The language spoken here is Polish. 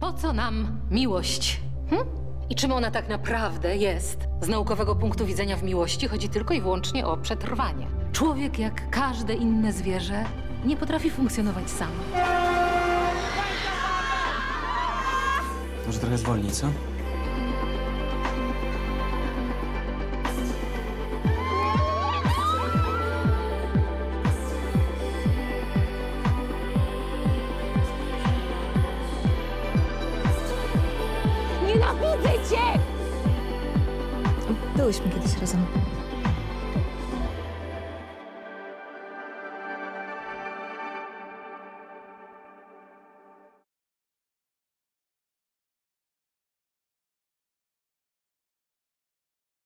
Po co nam miłość? Hm? I czym ona tak naprawdę jest? Z naukowego punktu widzenia w miłości chodzi tylko i wyłącznie o przetrwanie. Człowiek, jak każde inne zwierzę, nie potrafi funkcjonować sam. Może trochę zwolnij, co? Nienawidzę cię! Byłyśmy kiedyś razem.